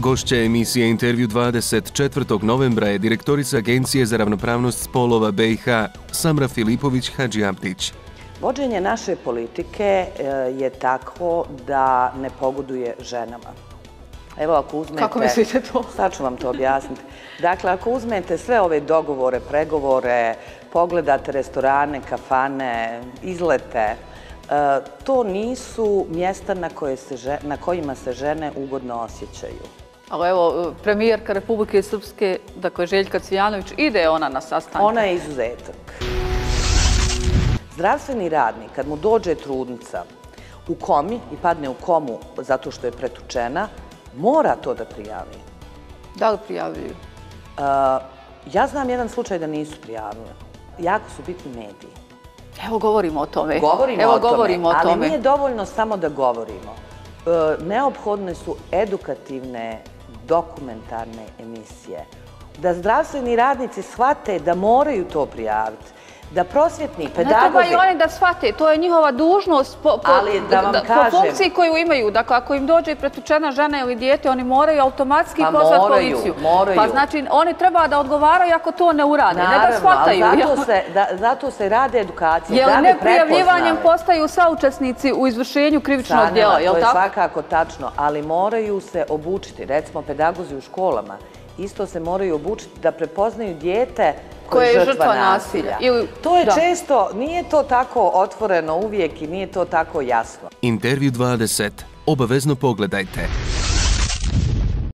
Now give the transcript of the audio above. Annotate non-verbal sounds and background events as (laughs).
Gošća emisije Intervju 24. novembra je direktorica Agencije za ravnopravnost spolova BiH Samra Filipović Hadžiamtić. Vođenje naše politike e, je tako da ne pogoduje ženama. Evo ako uzmete... Kako mislite to? (laughs) Sad ću vam to objasniti. Dakle, ako uzmete sve ove dogovore, pregovore, pogledate restorane, kafane, izlete, e, to nisu mjesta na kojima se žene ugodno osjećaju. Ali evo, premijerka Republike Srpske, dakle Željka Cvijanović, ide ona na sastanke? Ona je izuzetak. Zdravstveni radnik, kad mu dođe trudnica u komi i padne u komu zato što je pretučena, mora to da prijavi. Da li prijavljuju? Ja znam jedan slučaj da nisu prijavili. Jako su bitni mediji. Evo govorimo o tome. Govorimo o tome, ali nije dovoljno samo da govorimo. Neophodne su edukativne, dokumentarne emisije. Da zdravstveni radnici shvate da moraju to prijaviti da prosvjetni pedagozi... Ne treba i oni da shvate, to je njihova dužnost po funkciji koju imaju. Dakle, ako im dođe pretučena žena ili dijete, oni moraju automatski pa pozvati policiju. Pa znači, oni treba da odgovaraju ako to ne urade, ne da shvataju. Zato se rade edukacije, da li neprijavljivanjem postaju saučesnici u izvršenju krivičnog djela, je li tako? To je svakako tačno, ali moraju se obučiti, recimo pedagozi u školama, isto se moraju obučiti da prepoznaju dijete koje je žrtva nasilja. To je često, nije to tako otvoreno uvijek i nije to tako jasno. Intervju 20. Obavezno pogledajte.